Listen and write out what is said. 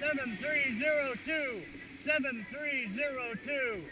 7302, 7302.